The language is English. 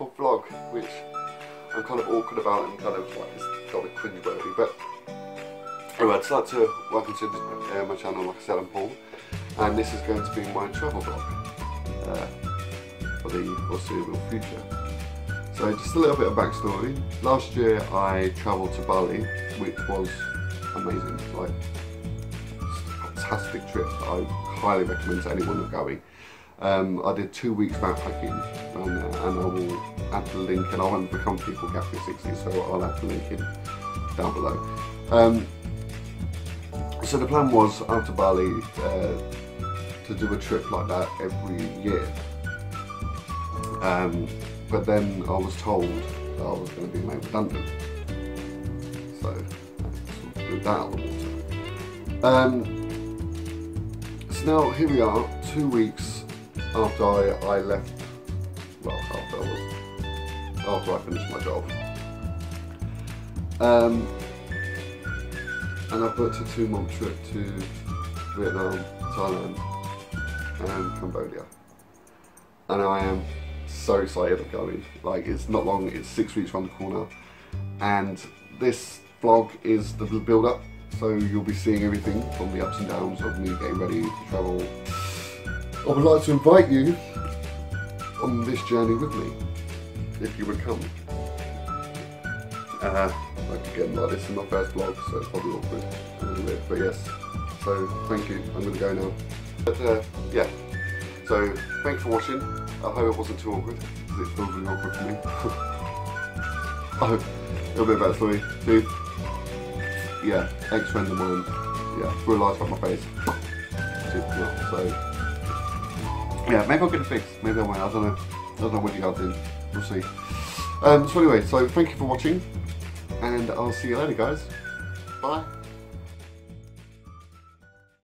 vlog, which I'm kind of awkward about and kind of like it's got a bit cringe worthy, but anyway, I'd just like to welcome to uh, my channel, like I said, I'm Paul, and this is going to be my travel vlog uh, for the foreseeable future. So just a little bit of backstory. Last year I travelled to Bali, which was amazing, like fantastic trip I highly recommend to anyone going. Um, I did two weeks backpacking and I will add the link and I a company called Gap 360 so I'll add the link in down below. Um, so the plan was after Bali uh, to do a trip like that every year. Um, but then I was told that I was going to be made redundant. So I blew that out of the water. Um, so now here we are, two weeks after I, I left, well, after I was, after I finished my job. Um, and I booked a two month trip to Vietnam, Thailand and Cambodia. And I am so excited of going. Like it's not long, it's six weeks from the corner. And this vlog is the build up. So you'll be seeing everything from the ups and downs of me getting ready to travel I would like to invite you on this journey with me, if you would come. Uh, like again, like this is my first vlog, so it's probably awkward a little bit, but yes. So thank you. I'm going to go now. But uh, yeah. So thanks for watching. I hope it wasn't too awkward because it feels really awkward for me. I hope a little bit about story. Dude, yeah, ex-friend of mine. Yeah, realised about my face. So yeah, maybe I'll get it fixed. Maybe I won't. I don't know. I don't know what you guys think. We'll see. Um, so anyway, so thank you for watching, and I'll see you later, guys. Bye.